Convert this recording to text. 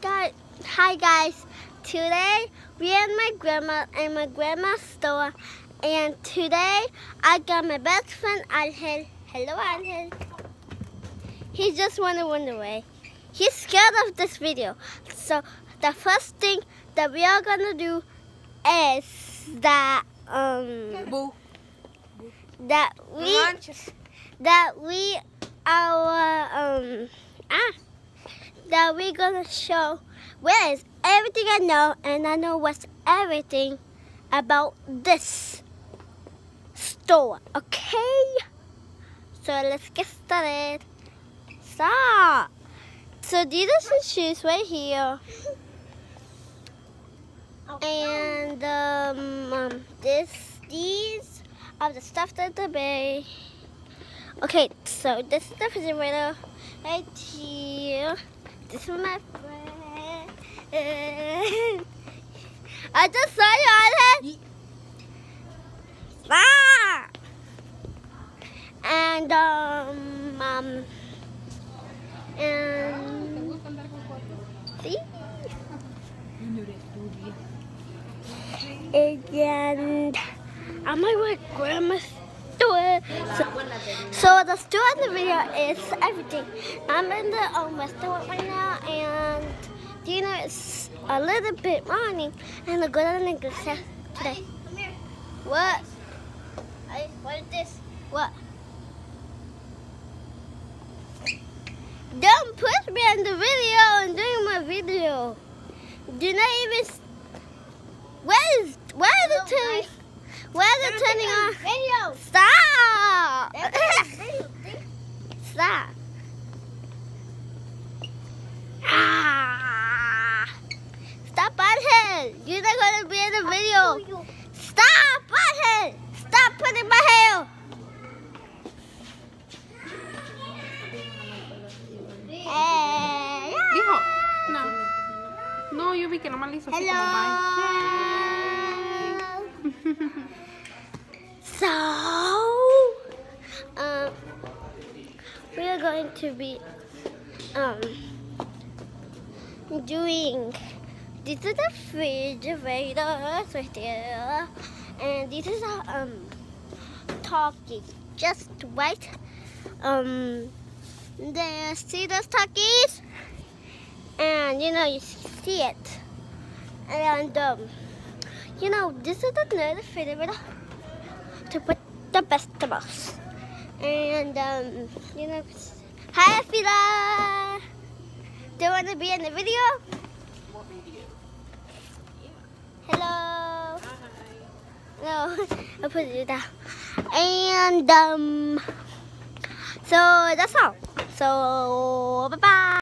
guys. Hi guys. Today we are at my grandma and my grandma's store, and today I got my best friend Angel. Hello, Angel. He just wanna run away. He's scared of this video. So the first thing that we are gonna do is that um Boo. that we that we our um ah that we're gonna show where is everything I know and I know what's everything about this store. Okay? So let's get started. Stop. So these are some shoes right here. And um, um this these are the stuff that the bay. Okay, so this is the refrigerator right here. This is my friend. I just saw you on it. Ah! And um um and see and I'm like my grandma's So, so the store in the video is everything. I'm in the um, restaurant right now, and dinner is a little bit morning, and the the good chef today. What? I, what is this? What? Don't push me in the video. I'm doing my video. Do not even. Where is? Where is it turning? Where is it turning on? Video. Stop! Stop. Ah! Stop, You're not gonna be in the video. Stop, Butthead! Stop putting my hair! No. No, yo vi que nomás le hizo así como bye. Hello! So, um, we are going to be um doing. This is the refrigerator right there, and this is a um talkie. Just right. Um, there. See those talkies? And you know you see it, and um, you know this is another refrigerator to put the vegetables. And um, you know, hi Fila. Do you want to be in the video? Hello. No, I'll put you down. And um, so that's all. So bye bye.